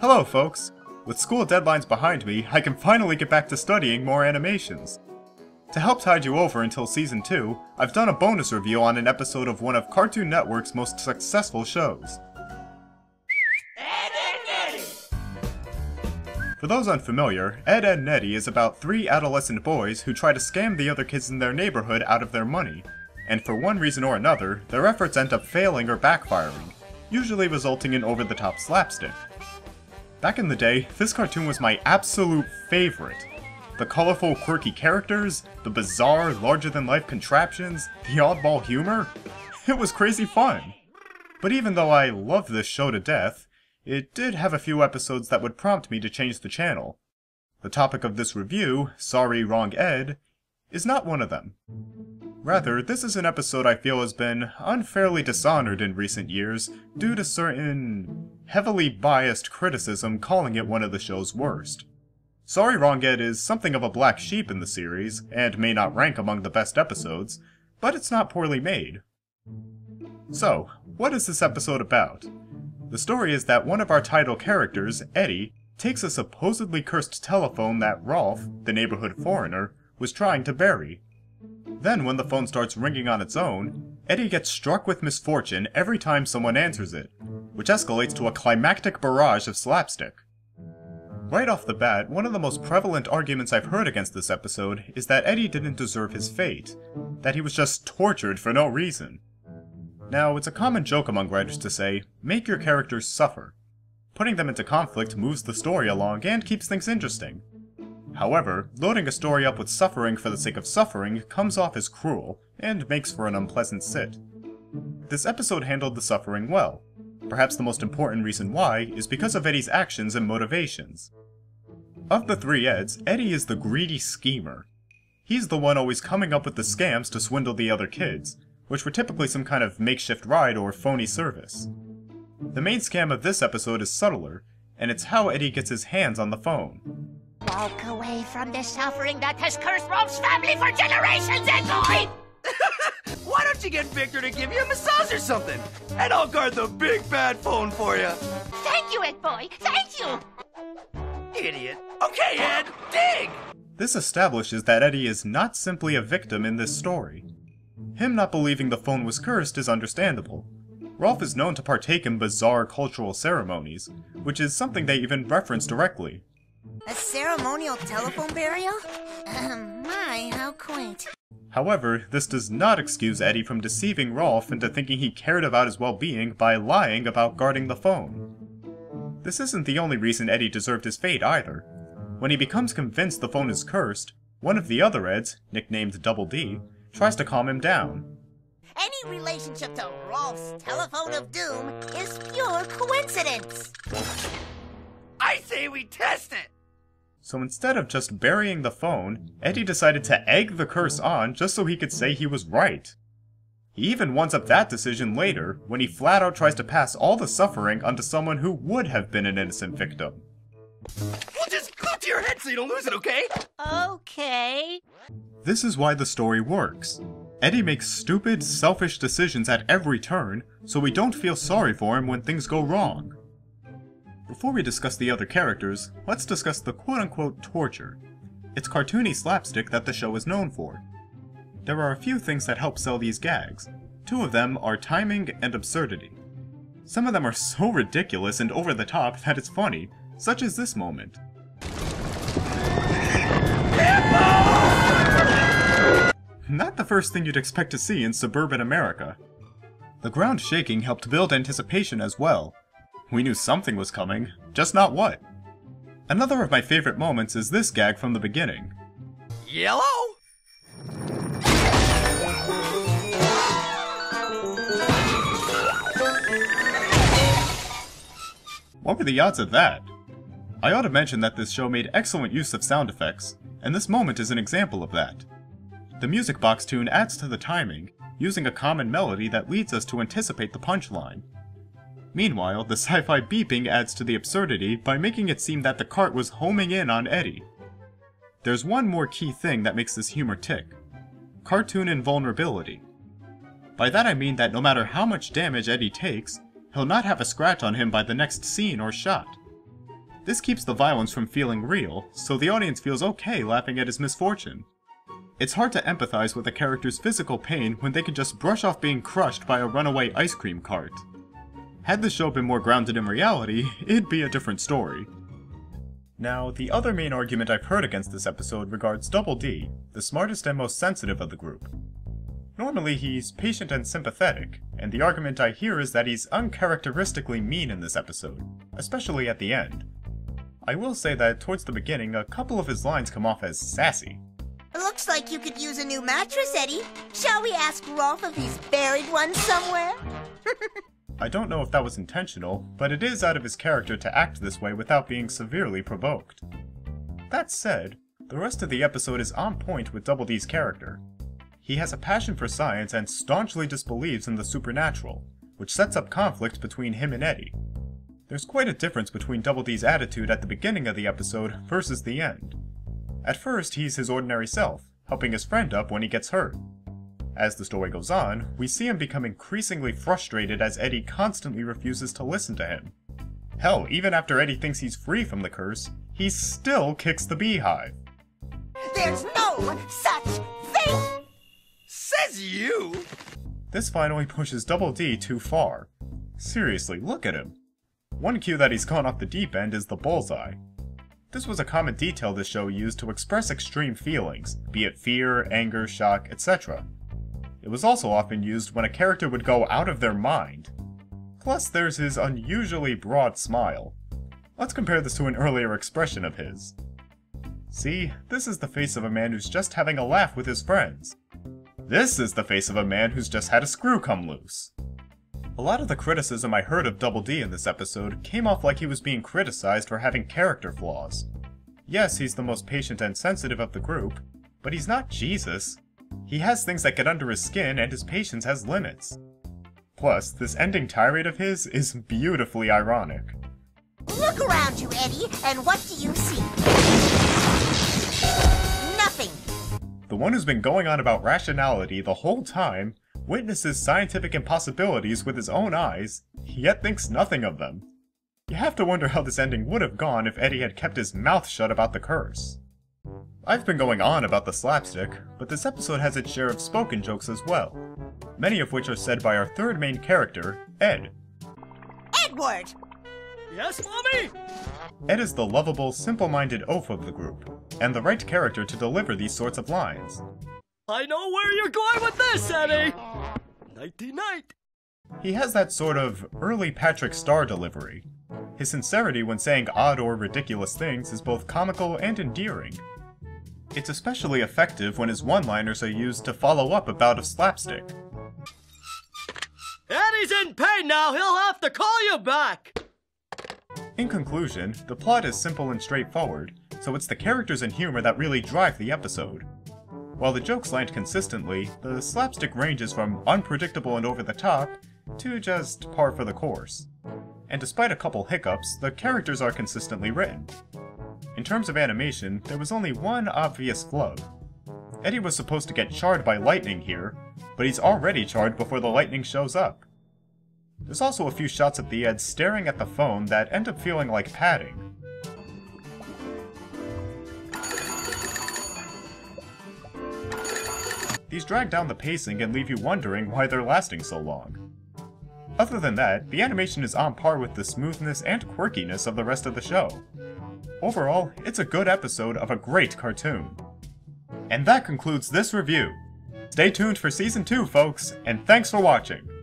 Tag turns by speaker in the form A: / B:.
A: Hello, folks! With school deadlines behind me, I can finally get back to studying more animations. To help tide you over until Season 2, I've done a bonus review on an episode of one of Cartoon Network's most successful shows. For those unfamiliar, Ed, Edd n Eddy is about three adolescent boys who try to scam the other kids in their neighborhood out of their money, and for one reason or another, their efforts end up failing or backfiring, usually resulting in over-the-top slapstick. Back in the day, this cartoon was my absolute favorite. The colorful, quirky characters, the bizarre, larger-than-life contraptions, the oddball humor, it was crazy fun. But even though I loved this show to death, it did have a few episodes that would prompt me to change the channel. The topic of this review, Sorry Wrong Ed, is not one of them. Rather, mm-hmm. this is an episode I feel has been unfairly dishonored in recent years due to certain heavily biased criticism calling it one of the show's worst. Sorry Wrong Ed is something of a black sheep in the series, and may not rank among the best episodes, but it's not poorly made. So, what is this episode about? The story is that one of our title characters, Eddy, takes a supposedly cursed telephone that Rolf, the neighborhood foreigner, was trying to bury. Then, when the phone starts ringing on its own, Eddy gets struck with misfortune every time someone answers it, which escalates to a climactic barrage of slapstick. Right off the bat, one of the most prevalent arguments I've heard against this episode is that Eddy didn't deserve his fate, that he was just tortured for no reason. Now, it's a common joke among writers to say, make your characters suffer. Putting them into conflict moves the story along and keeps things interesting. However, loading a story up with suffering for the sake of suffering comes off as cruel, and makes for an unpleasant sit. This episode handled the suffering well. Perhaps the most important reason why is because of Eddy's actions and motivations. Of the three Eds, Eddy is the greedy schemer. He's the one always coming up with the scams to swindle the other kids, which were typically some kind of makeshift ride or phony service. The main scam of this episode is subtler, and it's how Eddy gets his hands on the phone.
B: Walk away from the suffering that has cursed Rolf's family for generations, Ed Boy!
C: Why don't you get Victor to give you a massage or something? And I'll guard the big bad phone for you.
B: Thank you, Ed Boy! Thank you!
C: Idiot. Okay, Ed, dig!
A: This establishes that Eddy is not simply a victim in this story. Him not believing the phone was cursed is understandable. Rolf is known to partake in bizarre cultural ceremonies, which is something they even reference directly.
D: A ceremonial telephone burial? Um, my, how quaint.
A: However, this does not excuse Eddy from deceiving Rolf into thinking he cared about his well-being by lying about guarding the phone. This isn't the only reason Eddy deserved his fate either. When he becomes convinced the phone is cursed, one of the other Eds, nicknamed Double D, tries to calm him down.
D: Any relationship to Rolf's telephone of doom is pure coincidence.
C: I say we test it!
A: So instead of just burying the phone, Eddy decided to egg the curse on just so he could say he was right. He even ones up that decision later, when he flat out tries to pass all the suffering onto someone who would have been an innocent victim.
C: We'll just glue to your head so you don't lose it, okay?
D: Okay.
A: This is why the story works. Eddy makes stupid, selfish decisions at every turn, so we don't feel sorry for him when things go wrong. Before we discuss the other characters, let's discuss the quote-unquote torture. It's cartoony slapstick that the show is known for. There are a few things that help sell these gags. Two of them are timing and absurdity. Some of them are so ridiculous and over the top that it's funny, such as this moment. Not the first thing you'd expect to see in suburban America. The ground shaking helped build anticipation as well. We knew something was coming, just not what. Another of my favorite moments is this gag from the beginning.
C: Yellow?
A: What were the odds of that? I ought to mention that this show made excellent use of sound effects, and this moment is an example of that. The music box tune adds to the timing, using a common melody that leads us to anticipate the punchline. Meanwhile, the sci-fi beeping adds to the absurdity by making it seem that the cart was homing in on Eddy. There's one more key thing that makes this humor tick. Cartoon invulnerability. By that I mean that no matter how much damage Eddy takes, he'll not have a scratch on him by the next scene or shot. This keeps the violence from feeling real, so the audience feels okay laughing at his misfortune. It's hard to empathize with a character's physical pain when they can just brush off being crushed by a runaway ice cream cart. Had the show been more grounded in reality, it'd be a different story. Now, the other main argument I've heard against this episode regards Double D, the smartest and most sensitive of the group. Normally he's patient and sympathetic, and the argument I hear is that he's uncharacteristically mean in this episode, especially at the end. I will say that towards the beginning, a couple of his lines come off as sassy.
D: Looks like you could use a new mattress, Eddy. Shall we ask Rolf if he's buried one somewhere?
A: I don't know if that was intentional, but it is out of his character to act this way without being severely provoked. That said, the rest of the episode is on point with Double D's character. He has a passion for science and staunchly disbelieves in the supernatural, which sets up conflict between him and Eddy. There's quite a difference between Double D's attitude at the beginning of the episode versus the end. At first, he's his ordinary self, helping his friend up when he gets hurt. As the story goes on, we see him become increasingly frustrated as Eddy constantly refuses to listen to him. Hell, even after Eddy thinks he's free from the curse, he still kicks the beehive.
D: There's no such thing!
C: Says you!
A: This finally pushes Double D too far. Seriously, look at him. One cue that he's gone off the deep end is the bullseye. This was a common detail this show used to express extreme feelings, be it fear, anger, shock, etc. It was also often used when a character would go out of their mind. Plus, there's his unusually broad smile. Let's compare this to an earlier expression of his. See, this is the face of a man who's just having a laugh with his friends. This is the face of a man who's just had a screw come loose. A lot of the criticism I heard of Double D in this episode came off like he was being criticized for having character flaws. Yes, he's the most patient and sensitive of the group, but he's not Jesus. He has things that get under his skin and his patience has limits. Plus, this ending tirade of his is beautifully ironic.
D: Look around you, Eddy, and what do you see? Nothing.
A: The one who's been going on about rationality the whole time witnesses scientific impossibilities with his own eyes, yet thinks nothing of them. You have to wonder how this ending would have gone if Eddy had kept his mouth shut about the curse. I've been going on about the slapstick, but this episode has its share of spoken jokes as well, many of which are said by our third main character, Ed.
D: Edward!
C: Yes, Mommy?
A: Ed is the lovable, simple-minded oaf of the group, and the right character to deliver these sorts of lines.
C: I know where you're going with this, Eddy! Nighty night!
A: He has that sort of early Patrick Star delivery. His sincerity when saying odd or ridiculous things is both comical and endearing. It's especially effective when his one-liners are used to follow up a bout of slapstick.
C: Eddy's in pain now, he'll have to call you back!
A: In conclusion, the plot is simple and straightforward, so it's the characters and humor that really drive the episode. While the jokes land consistently, the slapstick ranges from unpredictable and over the top to just par for the course. And despite a couple hiccups, the characters are consistently written. In terms of animation, there was only one obvious flub. Eddy was supposed to get charred by lightning here, but he's already charred before the lightning shows up. There's also a few shots of the Ed staring at the phone that end up feeling like padding. These drag down the pacing and leave you wondering why they're lasting so long. Other than that, the animation is on par with the smoothness and quirkiness of the rest of the show. Overall, it's a good episode of a great cartoon. And that concludes this review. Stay tuned for Season 2, folks, and thanks for watching!